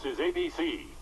This is ABC.